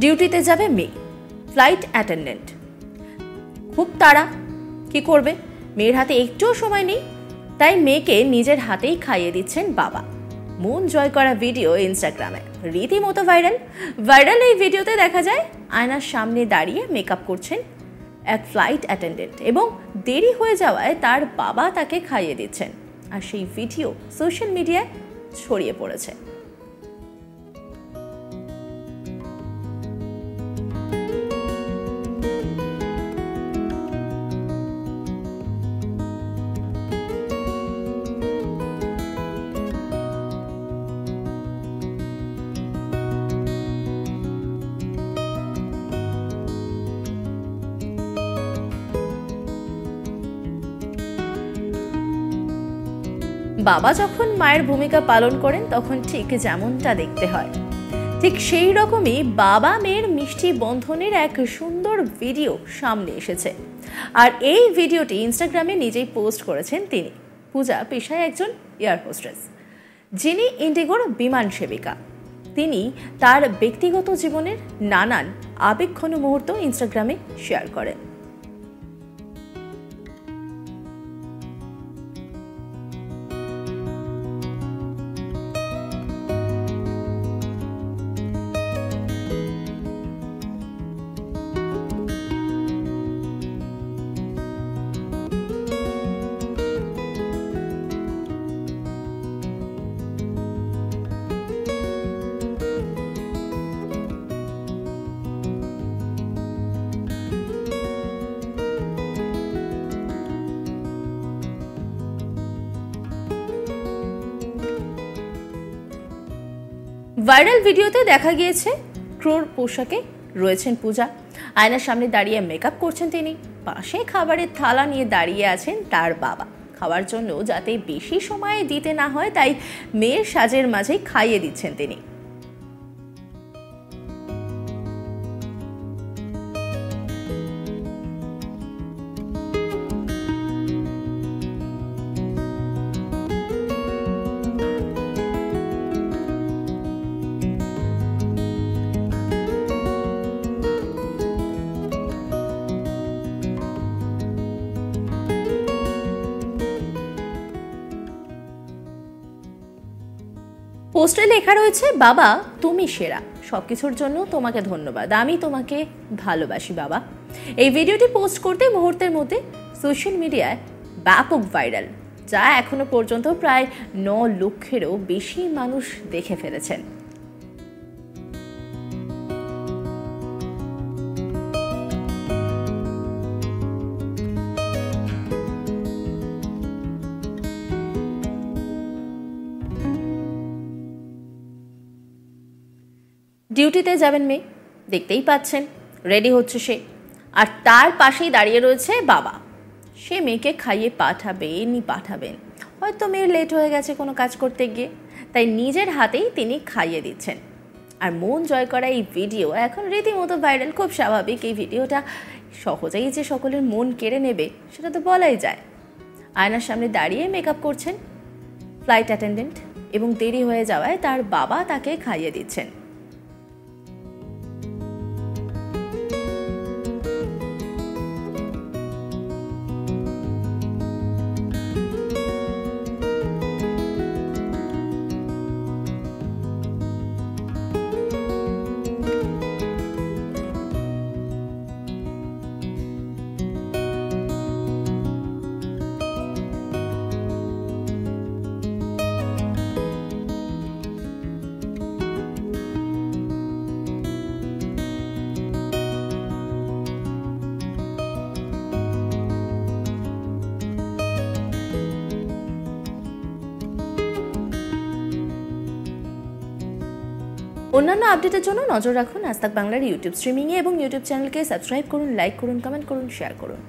ডিউটিতে যাবে মেয়ে, ফ্লাইট অ্যাটেন্ডেন্ট। খুব তাড়া, কি করবে? মেয়ের হাতে একটুও সময় নেই, তাই মেয়েকে নিজের হাতেই খাইয়ে দিচ্ছেন বাবা। মন জয় করা ভিডিও ইনস্টাগ্রামে। রীতিমতো ভাইরাল। ভাইরাল এই ভিডিওতে দেখা যায়, আয়নার সামনে দাঁড়িয়ে মেকআপ করছেন এক ফ্লাইট অ্যাটেন্ডেন্ট এবং দেরি হয়ে যাওয়ায় তার বাবা তাকে খাইয়ে দিচ্ছেন। আর সেই ভিডিও সোশ্যাল মিডিয়ায় ছড়িয়ে পড়েছে। বাবা যখন মায়ের ভূমিকা পালন করেন, তখন ঠিক যেমনটা দেখতে হয়। ঠিক সেই রকমই বাবা মেয়ের মিষ্টি বন্ধনের এক সুন্দর ভিডিও সামনে এসেছে। আর এই ভিডিওটি ইনস্টাগ্রামে নিজেই পোস্ট করেছেন তিনি। পূজা পেশায় একজন এয়ার হোস্টেস। যিনি ইন্ডিগোর বিমান সেবিকা। তিনি তার ব্যক্তিগত জীবনের নানান আবেগঘন মুহূর্ত ইনস্টাগ্রামে শেয়ার করেন। ভাইরাল ভিডিওতে দেখা গিয়েছে ক্রোর পোশাকে রয়েছেন পূজা। আয়নার সামনে দাঁড়িয়ে মেকআপ করছেন তিনি। পাশে খাবারের থালা নিয়ে দাঁড়িয়ে আছেন তার বাবা। খাওয়ার জন্য যাতে বেশি সময় দিতে না হয়, তাই মেয়ের সাজের মাঝে খাইয়ে দিচ্ছেন তিনি। পোস্টে লেখা রয়েছে, বাবা, তুমি সেরা। সব কিছুর জন্য তোমাকে ধন্যবাদ। আমি তোমাকে ভালোবাসি, বাবা। এই ভিডিওটি পোস্ট করতে মুহূর্তের মধ্যে সোশ্যাল মিডিয়ায় ব্যাপক ভাইরাল, যা এখনও পর্যন্ত প্রায় ন লক্ষেরও বেশি মানুষ দেখে ফেলেছেন। ডিউটিতে যাবেন মেয়ে। দেখতেই পাচ্ছেন, রেডি হচ্ছে সে। আর তার পাশেই দাঁড়িয়ে রয়েছে বাবা। সে মেয়েকে খাইয়ে পাঠাবেনই পাঠাবেন। হয়তো মেয়ের লেট হয়ে গেছে কোনো কাজ করতে গিয়ে। তাই নিজের হাতেই তিনি খাইয়ে দিচ্ছেন। আর মন জয় করা এই ভিডিও এখন রীতিমতো ভাইরাল খুব স্বাভাবিক এই ভিডিওটা সহজেই যে সকলের মন কেড়ে নেবে, সেটা তো বলাই যায়। আয়নার সামনে দাঁড়িয়ে মেকআপ করছেন। ফ্লাইট অ্যাটেন্ডেন্ট এবং দেরি হয়ে যাওয়ায় তার বাবা তাকে খাইয়ে দিচ্ছেন। অন্যান্য আপডেটের জন্য নজর রাখুন আস্তাক বাংলার ইউটিউব স্ট্রিমিংয়ে এবং ইউটিউব চ্যানেলকে সাবস্ক্রাইব করুন লাইক করুন কমেন্ট করুন শেয়ার করুন।